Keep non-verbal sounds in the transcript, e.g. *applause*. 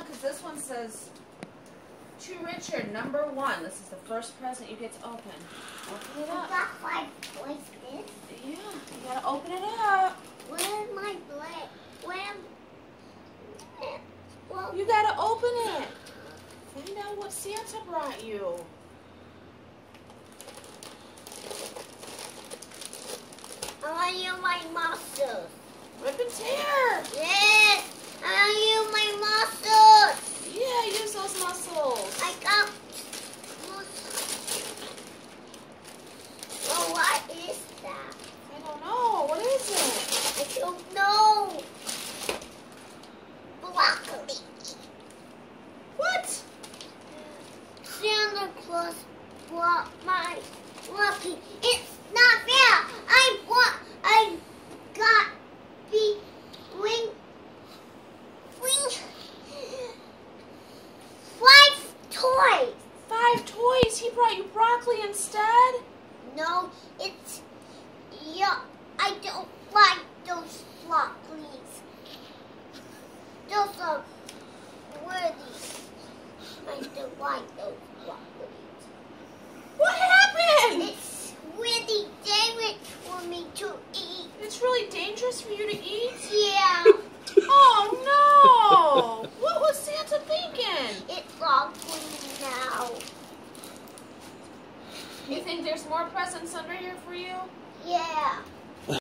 one because this one says to Richard, number one. This is the first present you get to open. Open it up. got five toys. This. Yeah, you gotta open it up. Where's my blade? Where? Well, You gotta open it. Find out what Santa brought you. I want use my muscles. Rip and tear. Yes, I want to use my muscles. Yeah, use those muscles. I got. muscles. Oh, what is that? I don't know. What is it? I don't know. Broccoli. What? Santa Claus my lucky. It's not fair. I want. I got the ring. Ring. Five toys. Five toys. He brought you broccoli instead. No, it's yeah. I don't like those broccolis. Those are worthy. I don't like those broccolis. What happened? It's really dangerous for me to eat. It's dangerous for you to eat. Yeah, *laughs* Oh no! What was Santa thinking? it's all now. You think there's more presents under here for you? Yeah.